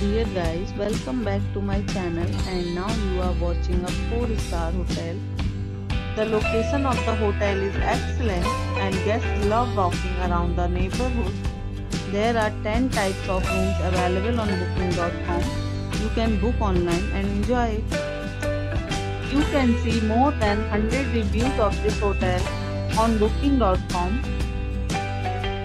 Dear guys, welcome back to my channel and now you are watching a 4 star hotel. The location of the hotel is excellent and guests love walking around the neighborhood. There are 10 types of rooms available on booking.com. You can book online and enjoy it. You can see more than 100 reviews of this hotel on booking.com.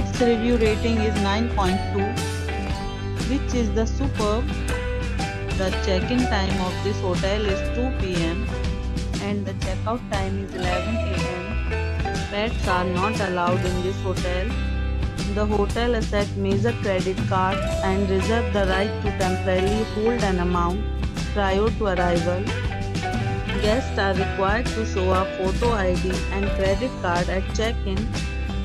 Its review rating is 9.2 which is the superb. The check-in time of this hotel is 2 pm and the checkout time is 11 am. Pets are not allowed in this hotel. The hotel accepts major credit cards and reserves the right to temporarily hold an amount prior to arrival. Guests are required to show a photo ID and credit card at check-in